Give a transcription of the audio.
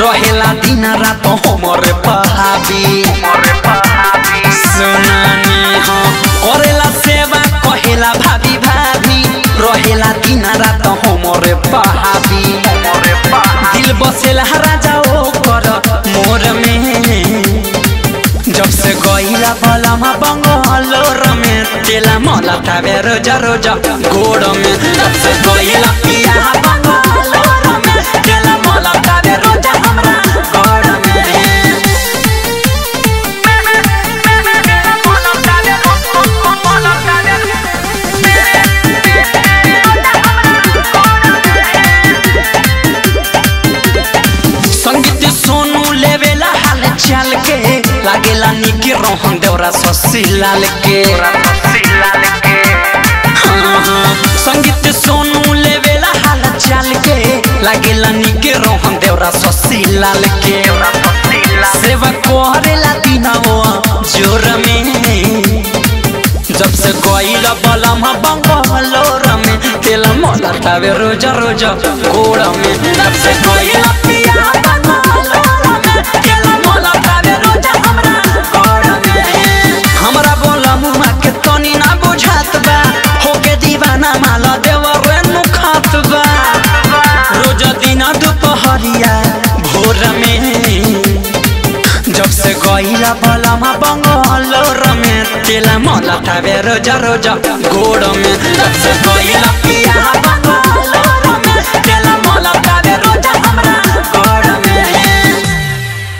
रहेला दिन रात हमरे पहाबी सुनानी हो करेला सेवा कहेला भाभी भाभी। रहेला दिन रात हमरे पहाबी दिल बसेला राजा ओकर मोर में। जब से गईला बलमा बंगलोर में तेला मला तावे रोजा रोजा गोड़ में। जब से गईला पिया बंगलोर लागेला रोहन देवरा ससी लाल के। हाँ, हाँ, संगीत सोनू लेवेला हाल चाल के। लागेला निकी रोहन देवरा ससी लाल के। सेवा करेला दिनवा ज़ोर में जब से गईल बलम बंगलोर में तेल मला रोजा रोजा गोड़ में जब से से गईला हल्लो रमे। तेला मला तावे रोजा रोजा गोड़ में जब से गईला पिया बंगलोर